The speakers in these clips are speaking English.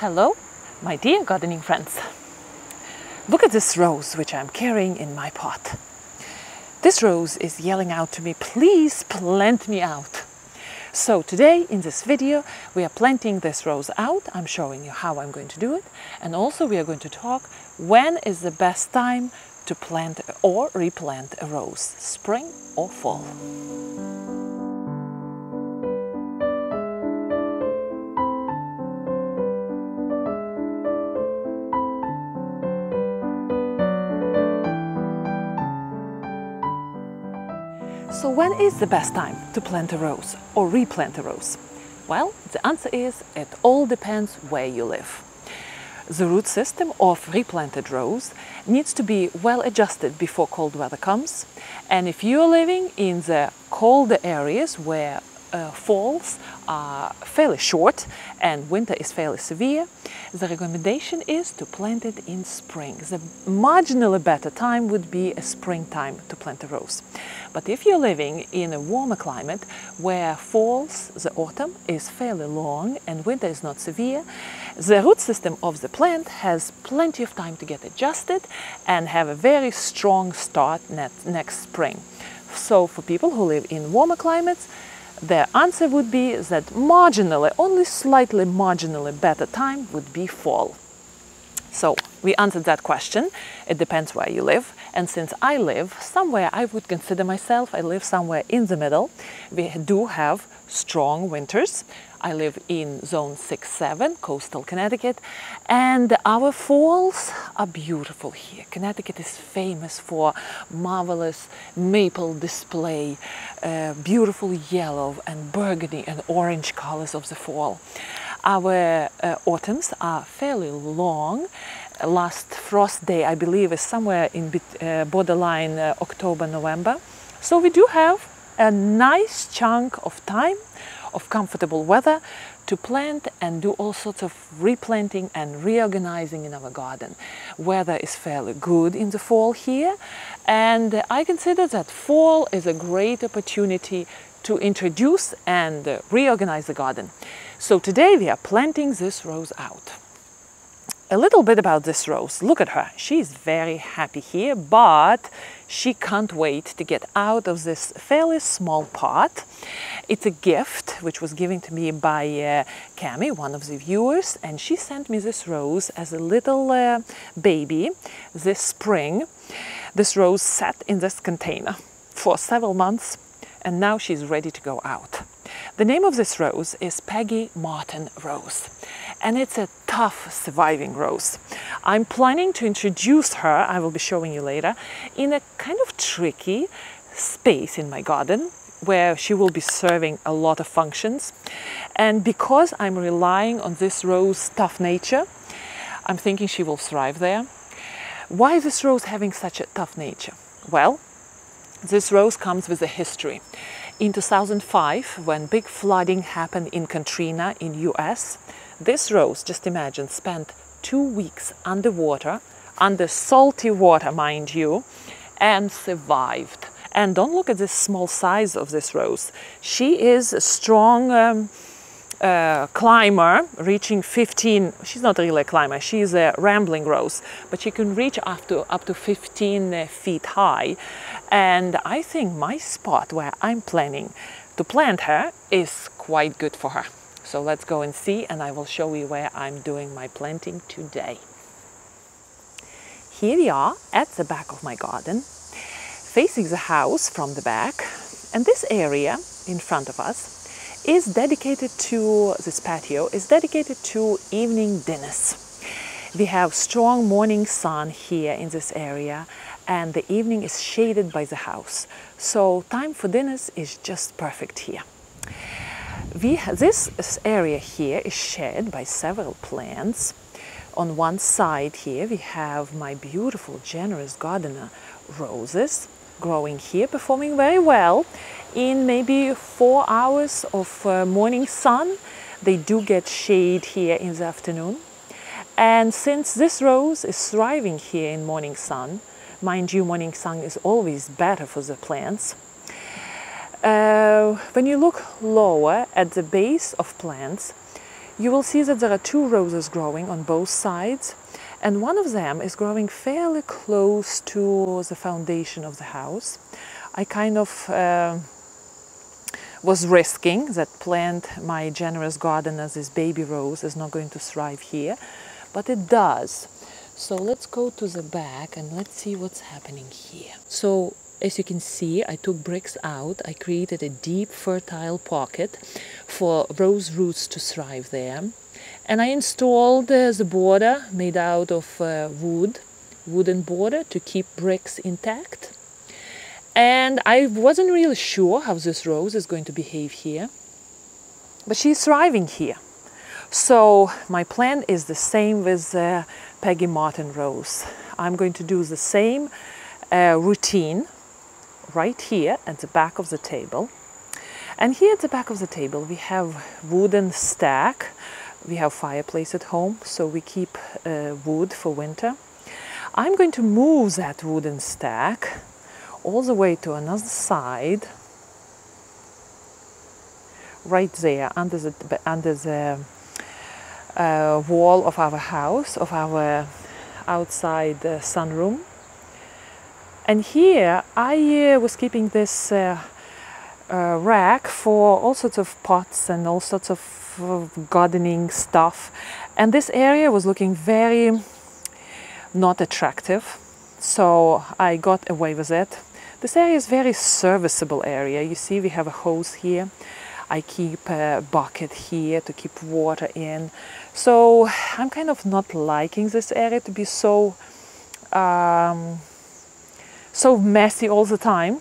Hello, my dear gardening friends. Look at this rose which I'm carrying in my pot. This rose is yelling out to me, please plant me out. So today in this video we are planting this rose out. I'm showing you how I'm going to do it and also we are going to talk when is the best time to plant or replant a rose, spring or fall. So when is the best time to plant a rose or replant a rose? Well, the answer is it all depends where you live. The root system of replanted rose needs to be well adjusted before cold weather comes. And if you're living in the colder areas where uh, falls are fairly short and winter is fairly severe, the recommendation is to plant it in spring. The marginally better time would be a springtime to plant a rose. But if you're living in a warmer climate where falls, the autumn is fairly long and winter is not severe, the root system of the plant has plenty of time to get adjusted and have a very strong start next spring. So for people who live in warmer climates, the answer would be that marginally, only slightly marginally better time would be fall. So we answered that question. It depends where you live. And since I live somewhere I would consider myself, I live somewhere in the middle. We do have strong winters. I live in zone 6-7, coastal Connecticut, and our falls are beautiful here. Connecticut is famous for marvelous maple display, uh, beautiful yellow and burgundy and orange colors of the fall. Our uh, autumns are fairly long. Last frost day, I believe, is somewhere in uh, borderline uh, October, November. So we do have a nice chunk of time of comfortable weather to plant and do all sorts of replanting and reorganizing in our garden. Weather is fairly good in the fall here and I consider that fall is a great opportunity to introduce and reorganize the garden. So today we are planting this rose out. A little bit about this rose. Look at her. She's very happy here, but she can't wait to get out of this fairly small pot. It's a gift which was given to me by uh, Cami, one of the viewers, and she sent me this rose as a little uh, baby this spring. This rose sat in this container for several months and now she's ready to go out. The name of this rose is Peggy Martin Rose and it's a tough surviving rose. I'm planning to introduce her, I will be showing you later, in a kind of tricky space in my garden where she will be serving a lot of functions. And because I'm relying on this rose tough nature, I'm thinking she will thrive there. Why is this rose having such a tough nature? Well, this rose comes with a history. In 2005, when big flooding happened in Katrina in US, this rose, just imagine, spent two weeks underwater, under salty water, mind you, and survived. And don't look at this small size of this rose. She is a strong um, uh, climber, reaching 15. She's not really a climber. She's a rambling rose, but she can reach up to up to 15 uh, feet high. And I think my spot where I'm planning to plant her is quite good for her. So let's go and see and I will show you where I'm doing my planting today. Here we are at the back of my garden, facing the house from the back. And this area in front of us is dedicated to, this patio is dedicated to evening dinners. We have strong morning sun here in this area and the evening is shaded by the house. So time for dinners is just perfect here we this area here is shared by several plants. On one side here we have my beautiful generous gardener roses growing here, performing very well. In maybe four hours of uh, morning sun, they do get shade here in the afternoon. And since this rose is thriving here in morning sun, mind you, morning sun is always better for the plants, uh, when you look lower at the base of plants, you will see that there are two roses growing on both sides and one of them is growing fairly close to the foundation of the house. I kind of uh, was risking that plant, my generous gardener, this baby rose is not going to thrive here, but it does. So let's go to the back and let's see what's happening here. So as you can see, I took bricks out. I created a deep, fertile pocket for rose roots to thrive there. And I installed uh, the border made out of uh, wood, wooden border to keep bricks intact. And I wasn't really sure how this rose is going to behave here, but she's thriving here. So my plan is the same with uh, Peggy Martin rose. I'm going to do the same uh, routine right here at the back of the table. And here at the back of the table we have wooden stack. We have fireplace at home, so we keep uh, wood for winter. I'm going to move that wooden stack all the way to another side, right there under the, under the uh, wall of our house, of our outside uh, sunroom. And here I uh, was keeping this uh, uh, rack for all sorts of pots and all sorts of gardening stuff. And this area was looking very not attractive. So I got away with it. This area is very serviceable area. You see we have a hose here. I keep a bucket here to keep water in. So I'm kind of not liking this area to be so um, so messy all the time.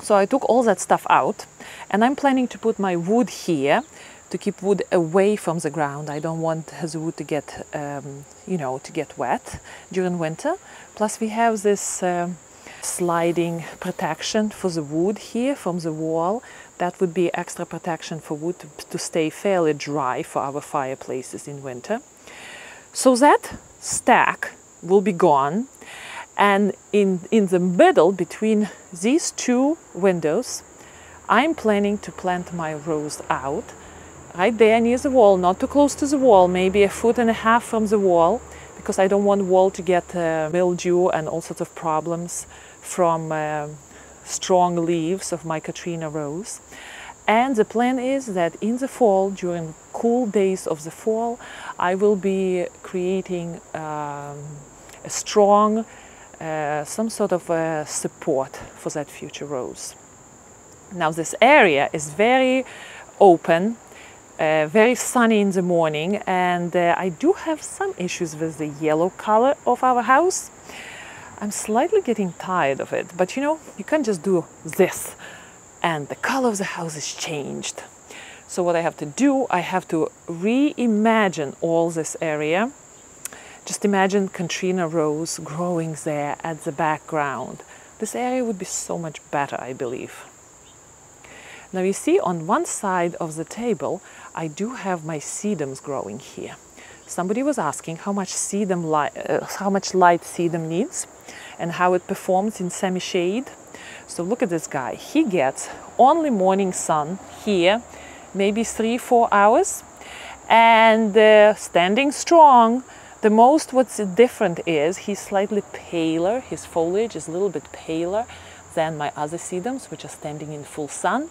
So I took all that stuff out and I'm planning to put my wood here to keep wood away from the ground. I don't want the wood to get, um, you know, to get wet during winter. Plus we have this um, sliding protection for the wood here from the wall. That would be extra protection for wood to, to stay fairly dry for our fireplaces in winter. So that stack will be gone and in, in the middle between these two windows, I'm planning to plant my rose out right there near the wall, not too close to the wall, maybe a foot and a half from the wall, because I don't want wall to get uh, mildew and all sorts of problems from uh, strong leaves of my Katrina rose. And the plan is that in the fall, during cool days of the fall, I will be creating um, a strong uh, some sort of uh, support for that future rose. Now this area is very open, uh, very sunny in the morning and uh, I do have some issues with the yellow color of our house. I'm slightly getting tired of it, but you know, you can't just do this and the color of the house is changed. So what I have to do, I have to reimagine all this area just imagine Katrina rose growing there at the background. This area would be so much better, I believe. Now you see on one side of the table, I do have my sedums growing here. Somebody was asking how much sedum light, uh, how much light sedum needs and how it performs in semi-shade. So look at this guy. He gets only morning sun here, maybe three, four hours, and uh, standing strong the most what's different is he's slightly paler, his foliage is a little bit paler than my other sedums, which are standing in full sun.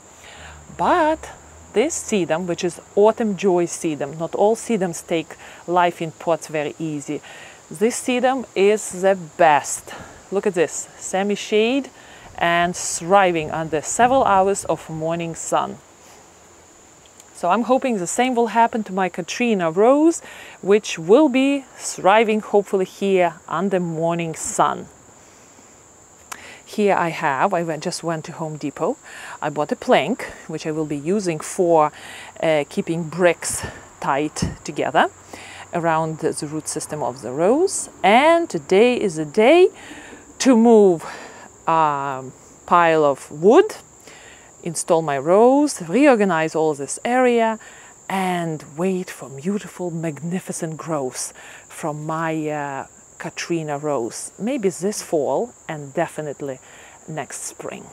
But this sedum, which is autumn joy sedum, not all sedums take life in pots very easy. This sedum is the best. Look at this, semi-shade and thriving under several hours of morning sun. So I'm hoping the same will happen to my Katrina rose, which will be thriving hopefully here under morning sun. Here I have, I went, just went to Home Depot. I bought a plank, which I will be using for uh, keeping bricks tight together around the root system of the rose. And today is a day to move a pile of wood install my rose, reorganize all this area, and wait for beautiful, magnificent growth from my uh, Katrina rose. Maybe this fall and definitely next spring.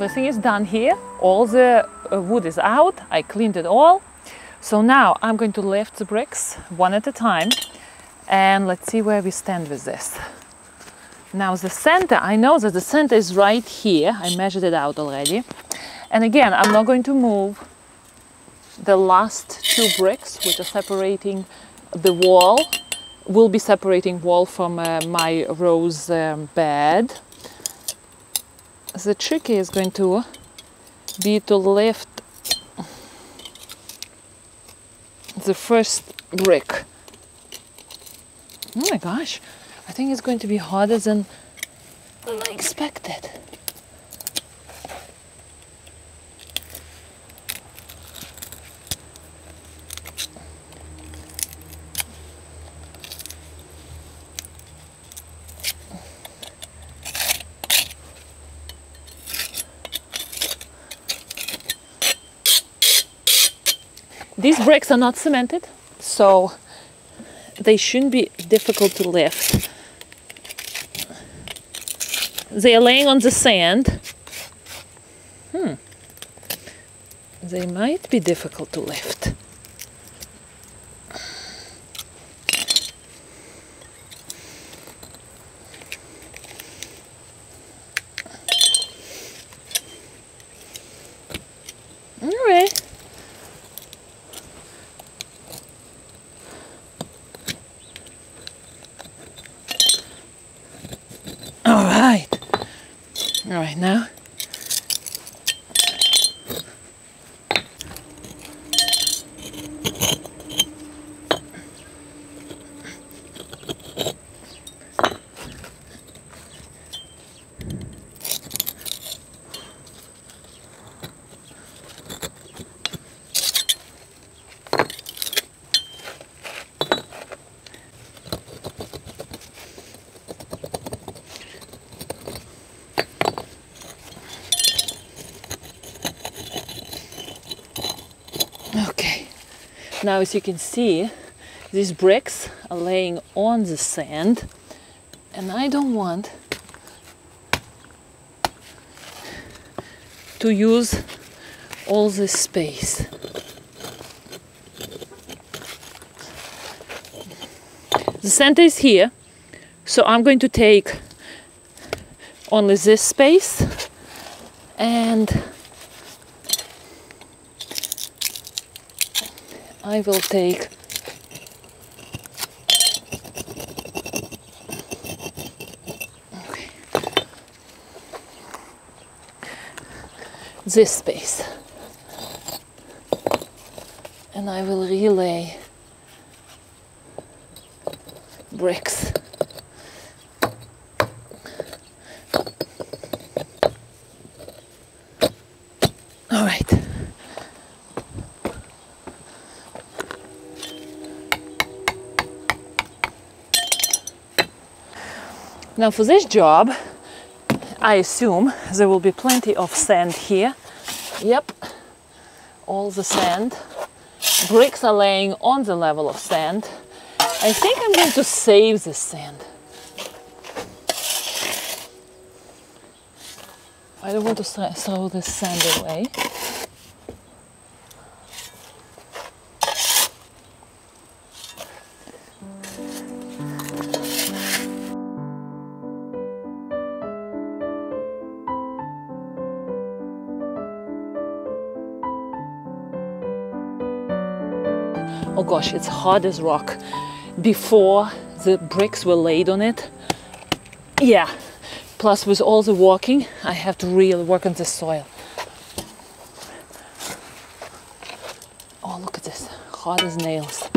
Everything is done here. All the uh, wood is out. I cleaned it all. So now I'm going to lift the bricks one at a time and let's see where we stand with this. Now the center, I know that the center is right here. I measured it out already. And again, I'm not going to move the last two bricks which are separating the wall will be separating wall from uh, my rose um, bed. The tricky is going to be to lift the first brick. Oh my gosh, I think it's going to be harder than, than I expected. These bricks are not cemented, so they shouldn't be difficult to lift. They are laying on the sand. Hmm. They might be difficult to lift. All right. All right. All right, now. Okay. Now, as you can see, these bricks are laying on the sand, and I don't want to use all this space. The center is here, so I'm going to take only this space and I will take. This space. And I will relay bricks. All right. Now for this job, I assume there will be plenty of sand here. Yep, all the sand. Bricks are laying on the level of sand. I think I'm going to save this sand. I don't want to throw this sand away. It's hard as rock. Before the bricks were laid on it, yeah. Plus, with all the walking, I have to really work on the soil. Oh, look at this, hard as nails.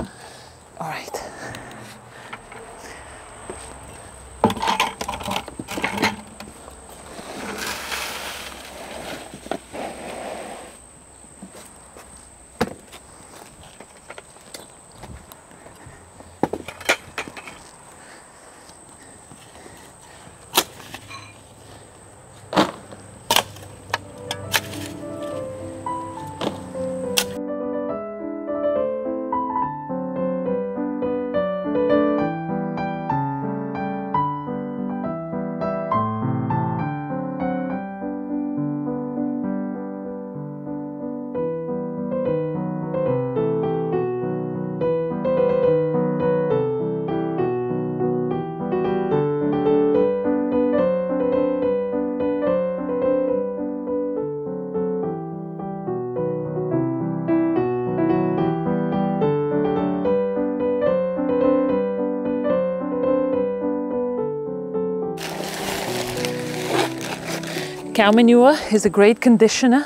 Cow manure is a great conditioner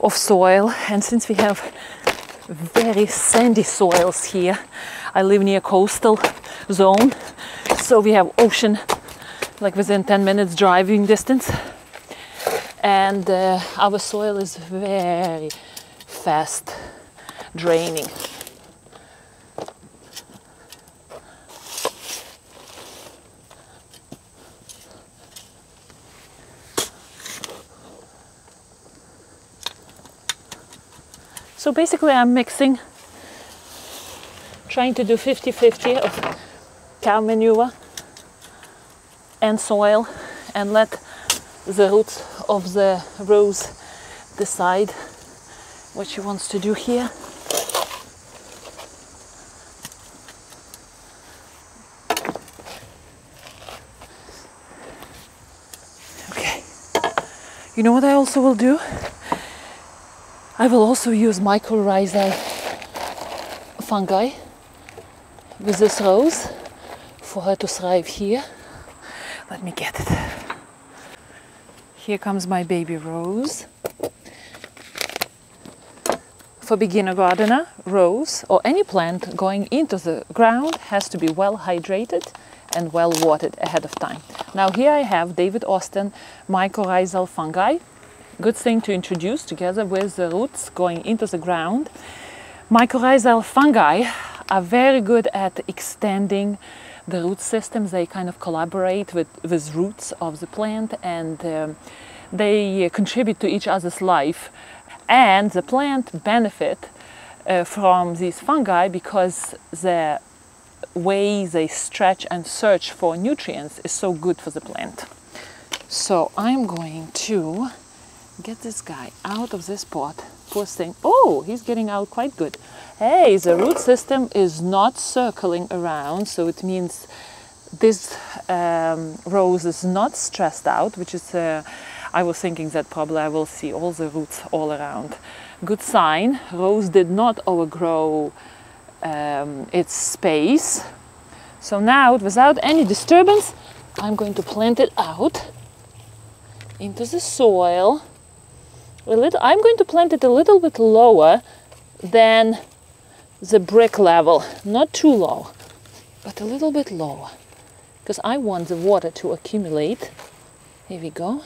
of soil, and since we have very sandy soils here, I live near a coastal zone, so we have ocean like within 10 minutes driving distance, and uh, our soil is very fast draining. So basically I'm mixing, trying to do 50-50 of cow manure and soil and let the roots of the rose decide what she wants to do here. Okay. You know what I also will do? I will also use mycorrhizal fungi with this rose for her to thrive here. Let me get it. Here comes my baby rose. For beginner gardener, rose or any plant going into the ground has to be well hydrated and well watered ahead of time. Now here I have David Austin mycorrhizal fungi good thing to introduce together with the roots going into the ground. Mycorrhizal fungi are very good at extending the root systems. They kind of collaborate with, with roots of the plant and um, they contribute to each other's life. And the plant benefit uh, from these fungi because the way they stretch and search for nutrients is so good for the plant. So I'm going to get this guy out of this pot. Poor thing. Oh, he's getting out quite good. Hey, the root system is not circling around, so it means this um, rose is not stressed out, which is, uh, I was thinking that probably I will see all the roots all around. Good sign. Rose did not overgrow um, its space. So now, without any disturbance, I'm going to plant it out into the soil a little, I'm going to plant it a little bit lower than the brick level, not too low, but a little bit lower, because I want the water to accumulate. Here we go,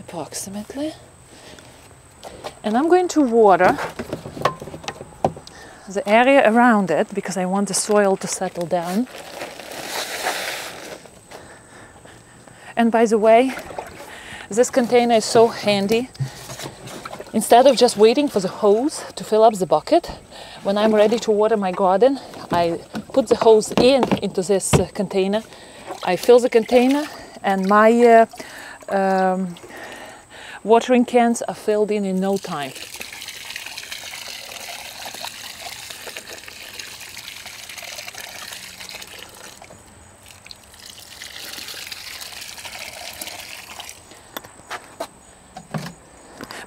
approximately. And I'm going to water the area around it because I want the soil to settle down. And by the way, this container is so handy. Instead of just waiting for the hose to fill up the bucket, when I'm ready to water my garden, I put the hose in into this uh, container. I fill the container and my uh, um, watering cans are filled in in no time.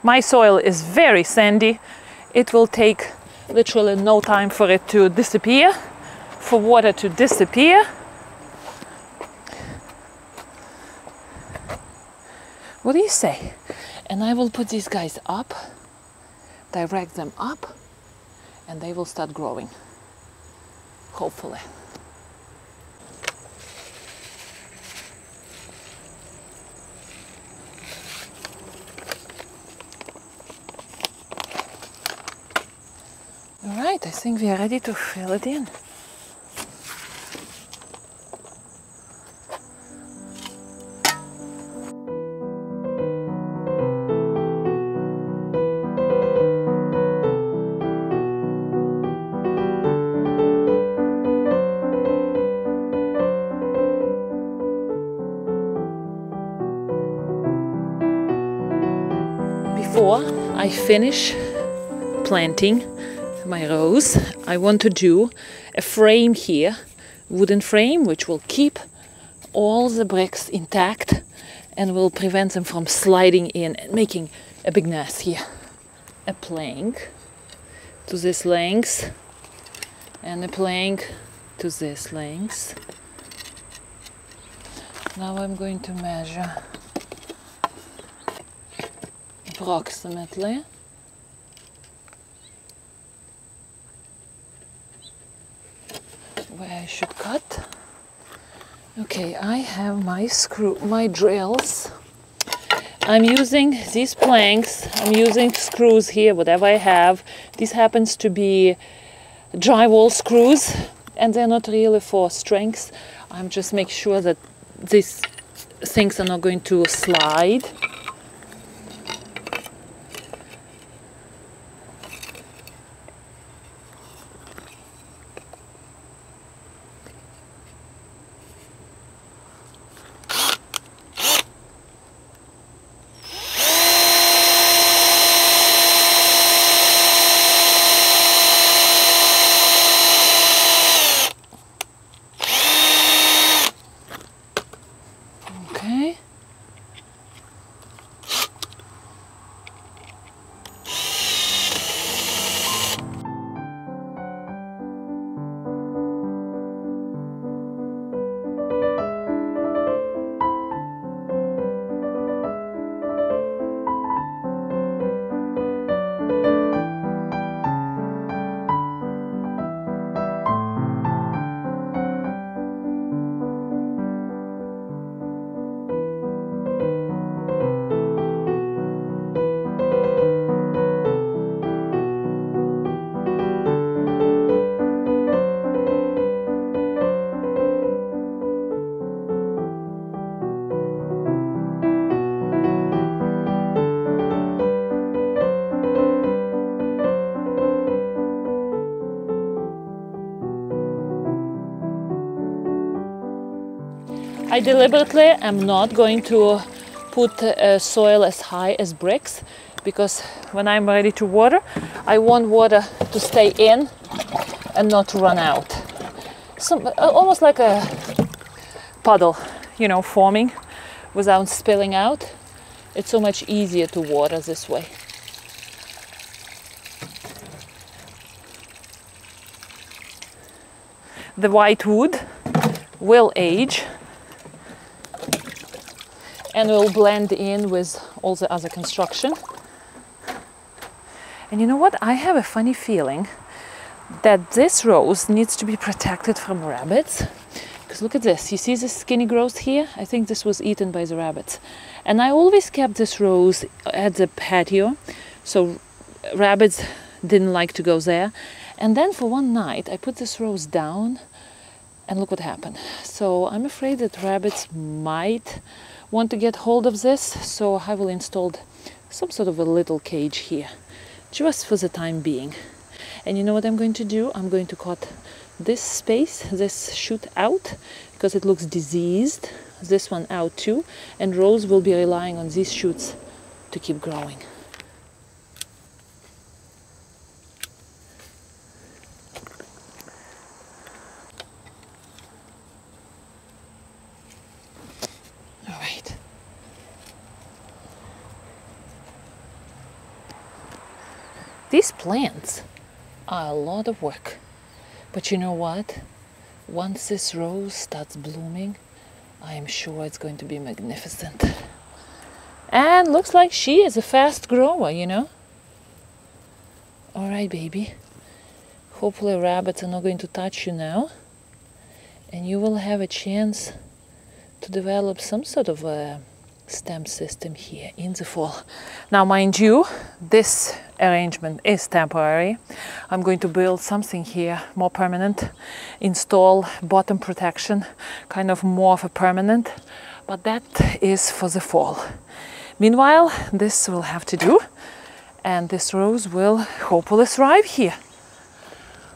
My soil is very sandy. It will take literally no time for it to disappear, for water to disappear. What do you say? And I will put these guys up, direct them up, and they will start growing. Hopefully. Right, I think we are ready to fill it in. Before I finish planting my rose, I want to do a frame here, wooden frame, which will keep all the bricks intact and will prevent them from sliding in and making a big mess here. A plank to this length and a plank to this length. Now I'm going to measure approximately. Where I should cut. Okay, I have my screw, my drills. I'm using these planks, I'm using screws here, whatever I have. This happens to be drywall screws and they're not really for strength. I'm just make sure that these things are not going to slide. I deliberately am not going to put uh, soil as high as bricks because when I'm ready to water, I want water to stay in and not to run out. Uh, almost like a puddle, you know, forming without spilling out. It's so much easier to water this way. The white wood will age and will blend in with all the other construction. And you know what? I have a funny feeling that this rose needs to be protected from rabbits. Because look at this. You see this skinny growth here? I think this was eaten by the rabbits. And I always kept this rose at the patio, so rabbits didn't like to go there. And then for one night, I put this rose down, and look what happened. So I'm afraid that rabbits might want to get hold of this, so I will install some sort of a little cage here, just for the time being. And you know what I'm going to do? I'm going to cut this space, this shoot out, because it looks diseased, this one out too, and Rose will be relying on these shoots to keep growing. All right. These plants are a lot of work. But you know what? Once this rose starts blooming, I am sure it's going to be magnificent. And looks like she is a fast grower, you know? All right, baby. Hopefully rabbits are not going to touch you now. And you will have a chance to develop some sort of a stem system here in the fall. Now, mind you, this arrangement is temporary. I'm going to build something here more permanent, install bottom protection, kind of more of a permanent, but that is for the fall. Meanwhile, this will have to do, and this rose will hopefully thrive here.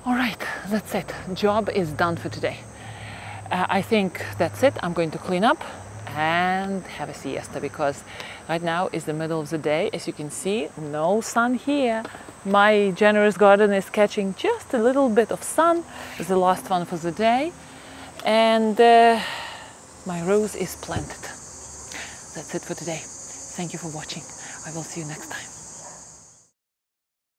All right, that's it. Job is done for today. Uh, I think that's it. I'm going to clean up and have a siesta because right now is the middle of the day. As you can see, no sun here. My generous garden is catching just a little bit of sun. It's the last one for the day. And uh, my rose is planted. That's it for today. Thank you for watching. I will see you next time.